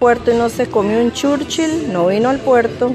puerto y no se comió un Churchill, no vino al puerto.